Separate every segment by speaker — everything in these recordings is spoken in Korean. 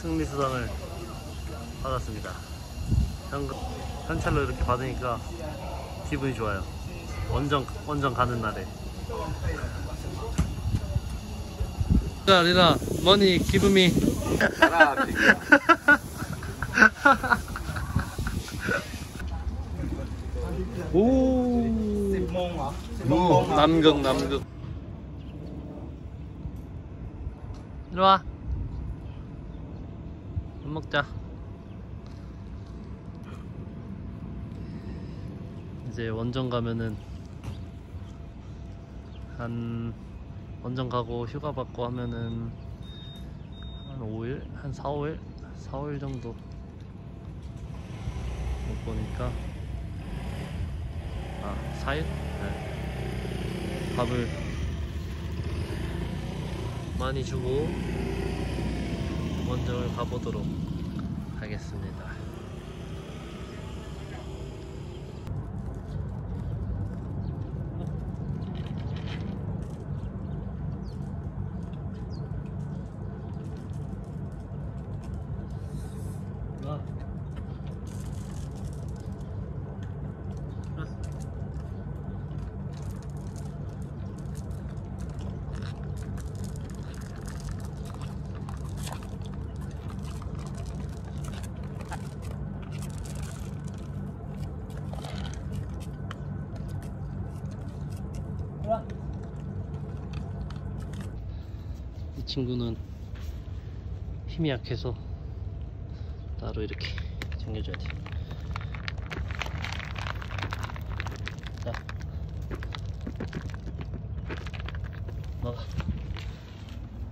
Speaker 1: 승리 수당을 받았습니다. 현, 현찰로 이렇게 받으니까 기분이 좋아요. 원정 원정 가는 날에. 자, 리나, 머니 기분이. 오. 남극 남극. 이리 와. 밥 먹자. 이제 원정 가면은 한 원정 가고 휴가 받고 하면은 한 5일? 한 4, 5일? 4, 5일 정도 못 보니까 아 4일? 네. 밥을 많이 주고 원정을 가보도록 하겠습니다 아. 이 친구는 힘이 약해서 따로 이렇게 챙겨줘야 돼. 자, 먹어,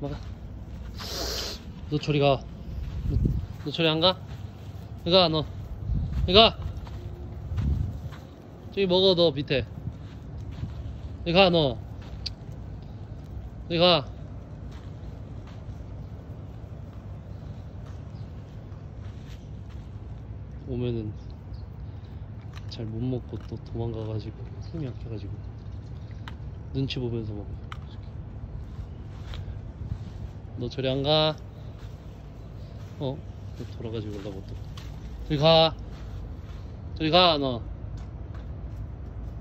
Speaker 1: 먹어. 너 저리 가. 너, 너 저리 안 가? 이가 너, 이가. 저기 먹어 너 밑에. 이가 너. 이가. 오면은 잘 못 먹고 또 도망가가지고 힘이 약해가지고 눈치 보면서 먹어. 너 저리 안 가? 어? 또 돌아가지고 올라고 또. 저기 가. 저기 가, 너.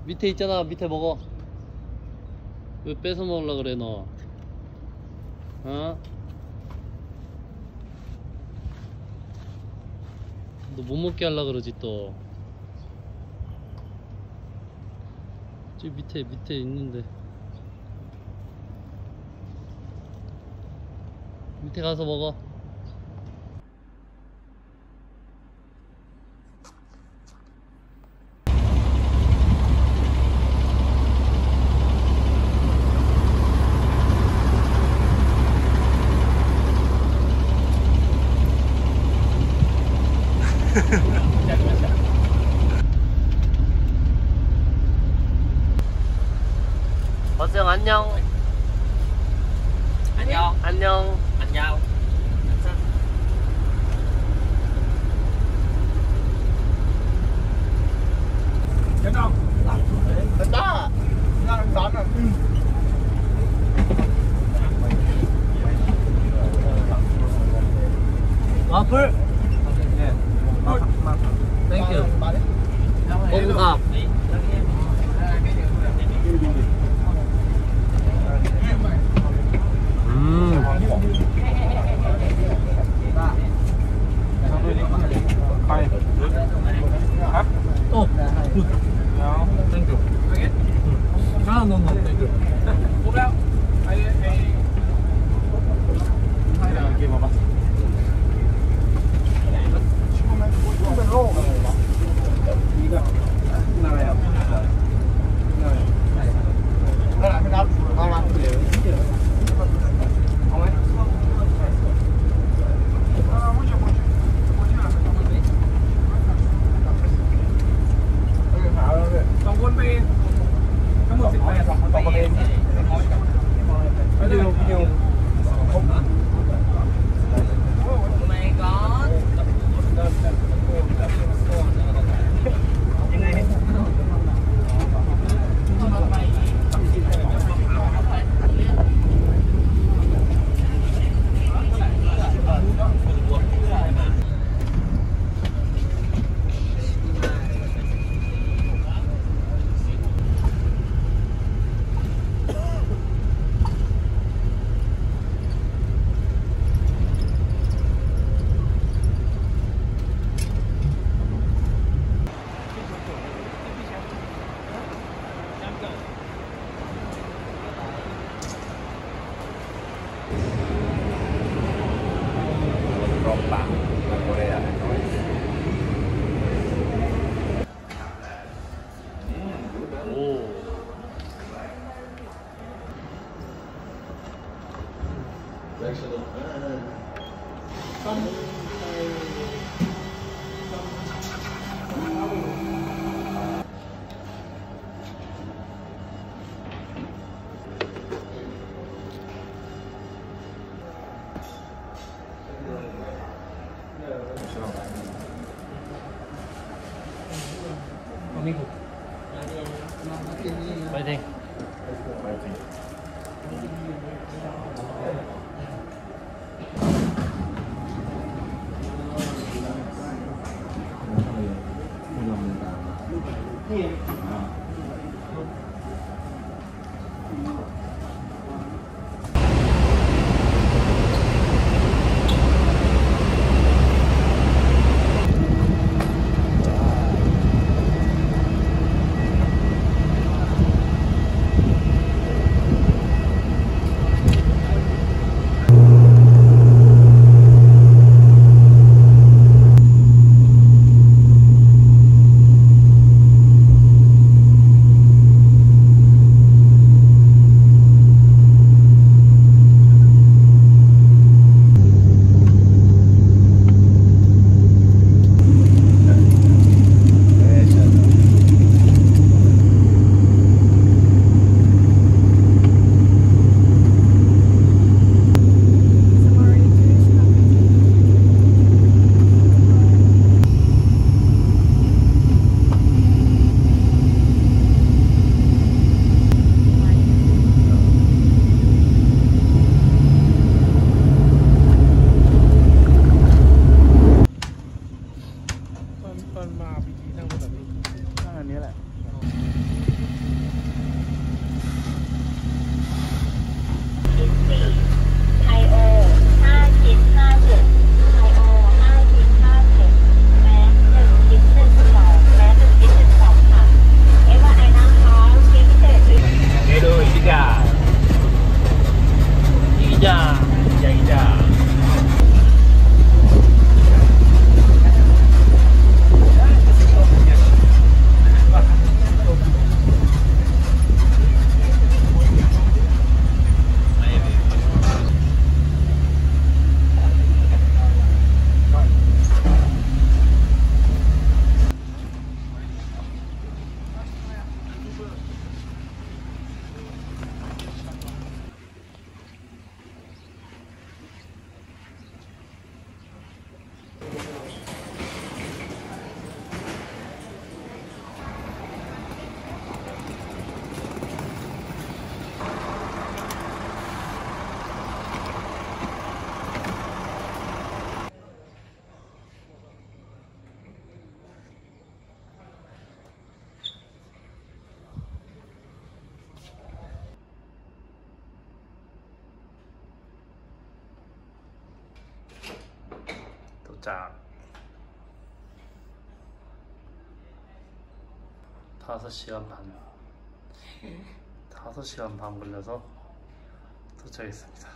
Speaker 1: 밑에 있잖아, 밑에 먹어. 왜 뺏어 먹으려 그래, 너? 어? 너 못 먹게 하려 그러지 또. 저기 밑에 밑에 있는데. 밑에 가서 먹어. 어승 안녕.
Speaker 2: 안녕.
Speaker 1: 안녕.
Speaker 2: 안녕.
Speaker 3: ผมก็
Speaker 1: อืมไปครับโอ้ thank you ああ、no, no. 快点。Yeah. 도착. 다섯 시간 반. 다섯 시간 반 걸려서 도착했습니다.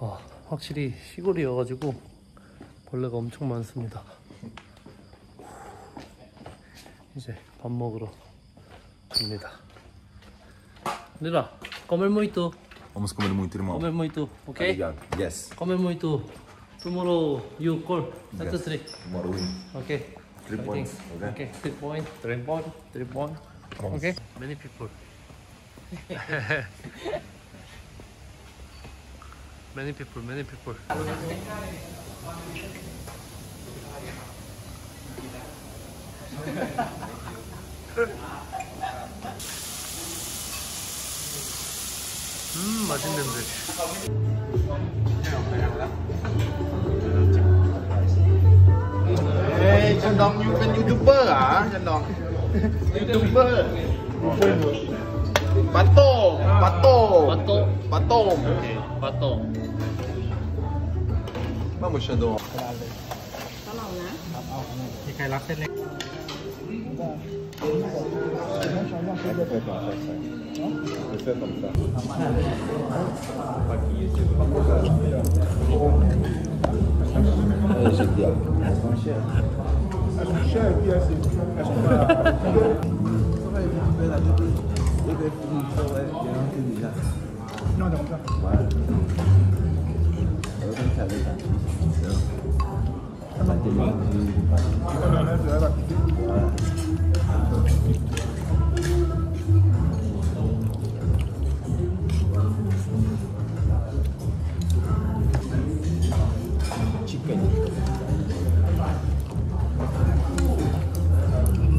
Speaker 1: 와, 확실히 시골이어가지고 벌레가 엄청 많습니다. 이제 밥 먹으러 갑니다. Nira, comer muito,
Speaker 2: Vamos comer muito, irmão.
Speaker 1: comer muito, ok?
Speaker 2: Obrigado. Yes.
Speaker 1: Comer muito. Tomorrow you call. Set
Speaker 2: Yes.
Speaker 1: three.
Speaker 2: Tomorrow we
Speaker 1: Okay.
Speaker 2: Three
Speaker 1: Fighting.
Speaker 2: points, okay?
Speaker 1: Okay. Three point. Three point. Three point.
Speaker 2: Promise.
Speaker 1: Okay. Many people. many people. Many people. 음 맛있는데.
Speaker 3: Ê, Trần Đồng youเป็นยูทูบเบอร์เหรอTrần Đồng ยูทูบเบอร์ปัตโต้ปัตโต้
Speaker 1: 맛도.
Speaker 3: ปัตโต้
Speaker 1: 맛 도.
Speaker 2: Vamos, Xandão.
Speaker 1: มีใครรับเส้นเล็ก
Speaker 2: Vai ter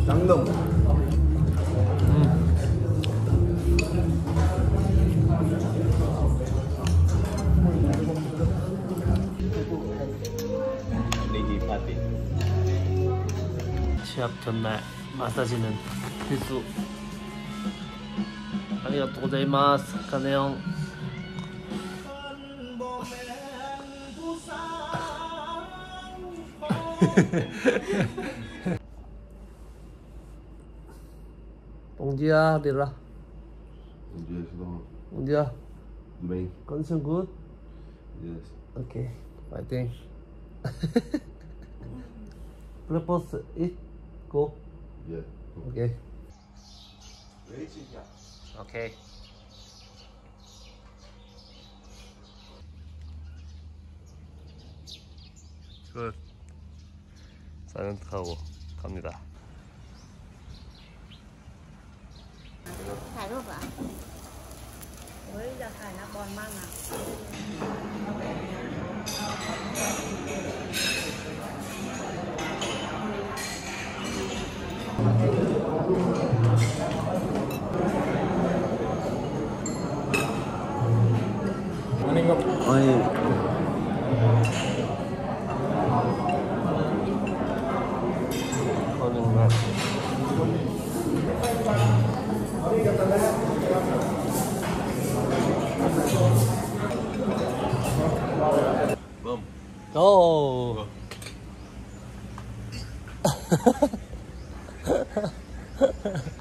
Speaker 2: 冷冷。
Speaker 1: 시합 전날 마사지는 필 수. ありがとうございます。カネオン。Bom dia, Dila.
Speaker 2: Bom dia, Shidon.
Speaker 1: Bom dia.
Speaker 2: Tudo bem?
Speaker 1: Condition good?
Speaker 2: Yes.
Speaker 1: Okay, I think. Propose it go?
Speaker 2: Yeah. Go.
Speaker 1: Okay. Okay. Good. 사이렌트하고 갑니다.
Speaker 4: ถ่ายรูปเหรอ
Speaker 5: เฮ้ยอยากถ่ายนักบอลมากนะ
Speaker 2: 然后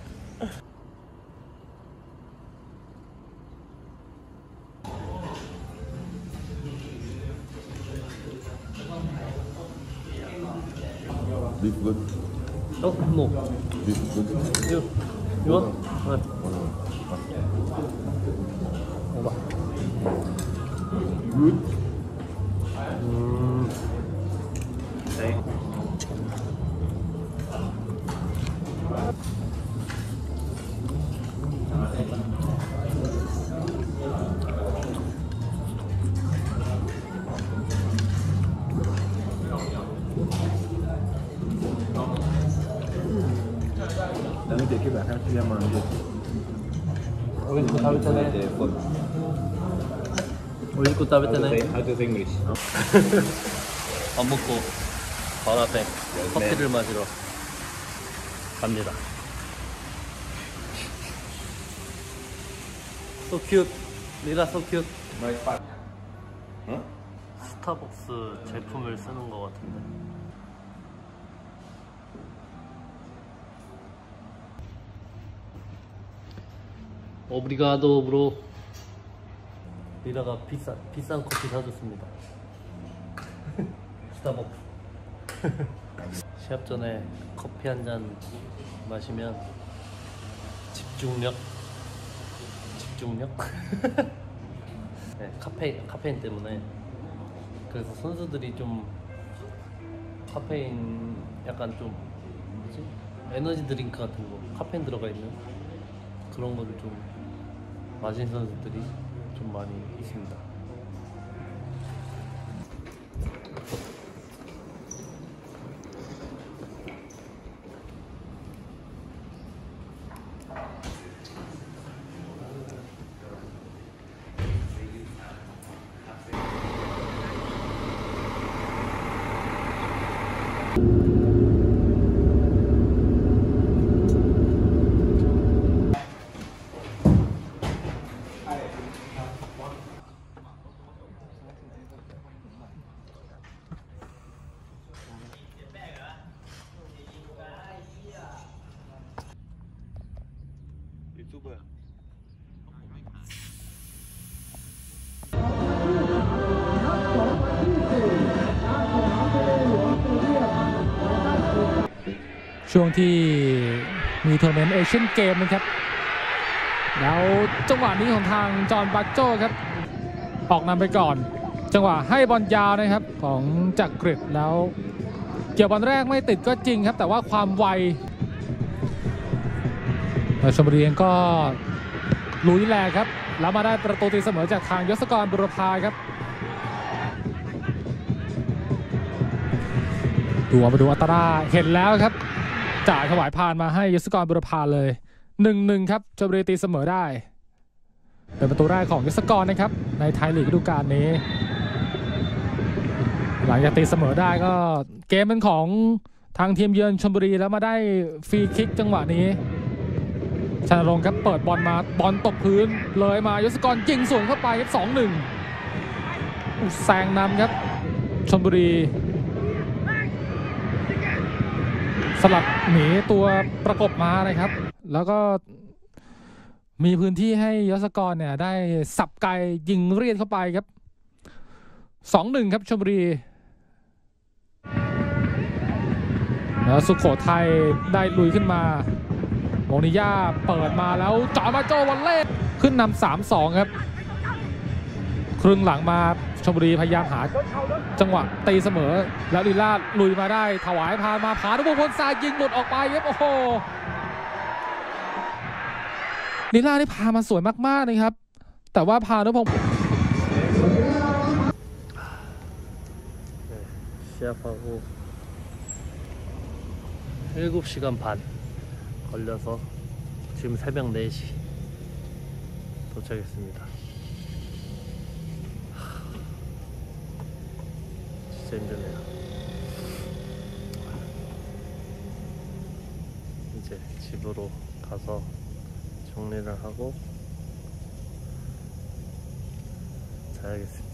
Speaker 1: 우리 거 따를 때네. 우리 거 따를 때네.
Speaker 2: How to say English?
Speaker 1: 밥 먹고 바로 앞에 커피를 마시러 갑니다. So cute. 리라 so cute. 스타벅스 제품을 쓰는 것 같은데. 오브리가도 브로. 리라가 비싼 비싼 커피 사줬습니다. 스타벅스. 시합 전에 커피 한 잔 마시면 집중력? 집중력? 네, 카페인 카페인 때문에. 그래서 선수들이 좀 카페인 약간 좀 뭐지? 에너지 드링크 같은 거 카페인 들어가 있는 그런 거를 좀 마신 선수들이 좀 많이 있습니다.
Speaker 6: ช่วงที่มีทัวร์เมนต์เอเชียนเกมนะครับ แล้วจังหวะนี้ของทางจอห์นบัตโจ้ครับ ออกนำไปก่อน จังหวะให้บอลยาวนะครับของจักรกริดแล้ว เกี่ยวบอลแรกไม่ติดก็จริงครับ แต่ว่าความไวชมบุรีเองก็ลุยแลครับ แล้วมาได้ประตูตีเสมอจากทางยศกรบุรพาครับดูมาดูอัตราเห็นแล้วครับ จ่ายถวายพานมาให้ยศกรบุรพาเลยหนึ่งหนึ่งครับชลบุรีตีเสมอได้ เป็นประตูแรกของยศกรนะครับ ในไทยลีกฤดูกาลนี้ หลังจากตีเสมอได้ก็เกมเป็นของทางทีมเยือนชลบุรีแล้วมาได้ฟรีคิกจังหวะนี้ชนรงค์ครับเปิดบอลมาบอลตกพื้นเลยมายศกรยิงสูงเข้าไปครับสองหนึ่งแซงนำครับชลบุรี สลับหนีตัวประกบมานะครับ แล้วก็มีพื้นที่ให้ยศกรเนี่ย ได้สับไกลยิงเรียดเข้าไปครับสองหนึ่งครับชลบุรีแล้วสุขโขทัยได้ลุยขึ้นมาโมนิยาเปิดมาแล้วจอมาโจวันเล่ขึ้นนำสามสองครับ ครึ่งหลังมา ชลบุรีพยายามหาจังหวะตีเสมอ แล้วลีลาดลุยมาได้ ถวายพานมาผานุพงศ์พลทรายยิงหลุดออกไปครับโอ้โหลีลาที่พามาสวยมากๆนะครับ แต่ว่าพานุพงศ์
Speaker 1: 네, 시합하고 7시간 반 걸려서 지금 새벽 4시 도착했습니다. 진짜 힘드네요. 이제 집으로 가서 정리를 하고 자야겠습니다.